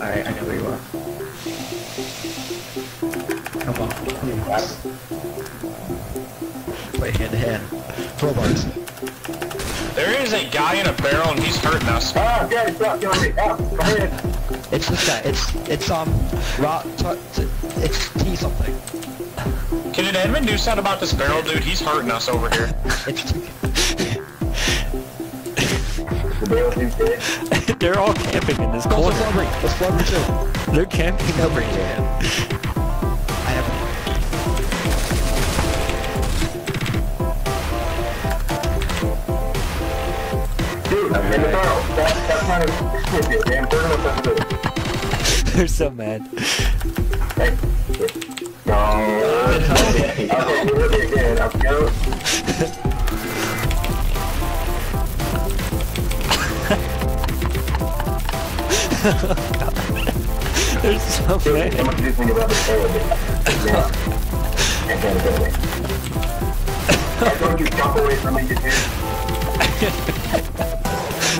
Alright, I know where you are. Come on. Play hand to hand. Crowbars. There is a guy in a barrel and he's hurting us. Ah, yeah, stop killing me. Ah, come here. It's this guy. It's it's um Rock. It's T something. Can an admin do something about this barrel, dude? He's hurting us over here. It's They're all camping in this Also corner. Flubbery. It's Flubbery too. They're camping over here. I have. Dude, I'm in the barrel. Stop, stop trying to skip it, man. Burn us up with it. They're so mad. Hey. No. Okay, we're here again. I'll go. Can't get away. I.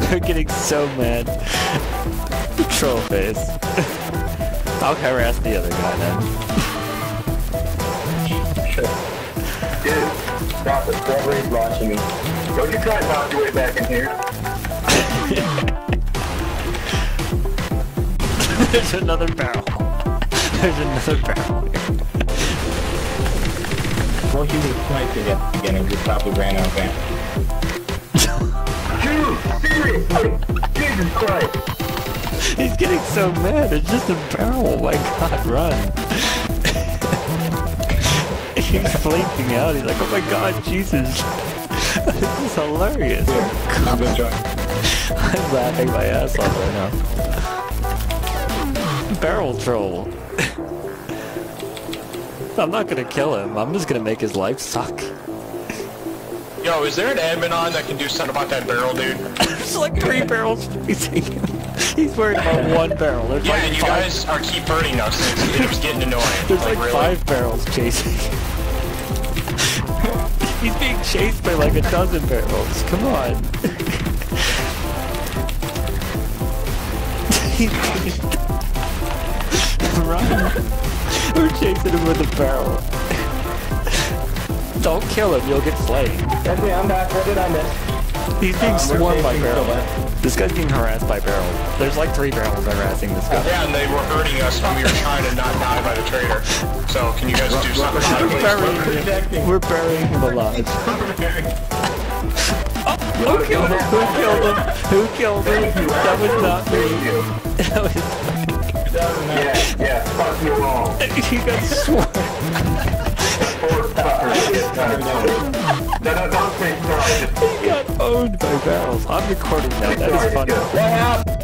They're getting so mad. Troll face. I'll harass the other guy then. Dude, stop it. Strawberry's launching me. Don't you try and talk your way back in here. There's another barrel. There's another barrel here. Well, he was sniping at the beginning. He probably ran out of ammo. Dude, seriously! Jesus Christ! He's getting so mad. It's just a barrel. Oh my god, run. He's flinking out. He's like, oh my god, Jesus. this is hilarious. I'm. I'm laughing my ass off right now. Barrel troll. I'm not gonna kill him. I'm just gonna make his life suck. Yo, is there an admin on that can do something about that barrel, dude? There's like three barrels facing him. He's worried about one barrel. There's Yeah, like and you five, guys are keep hurting us. It's, it was getting annoying. There's like, really. five barrels chasing. He's being chased by like a dozen barrels. Come on. Chasing him with a barrel. Don't kill him, you'll get slain. That's it, I'm back. What did I miss? He's being Um, swarmed by chasing barrels. This guy's being harassed by barrels. There's like three barrels harassing this guy. Yeah, and they were hurting us when we were trying to not die by the traitor. So, can you guys do something about We're burying him. We're burying him alive. Who killed him? Who killed him? Who killed him? That was not me. you. That was Yeah, yeah, fuck you he got sworn. Poor fucker. It's kind of dumb. No, no, don't sorry. Just He got owned by barrels. I'm recording now. That is funny. What happened?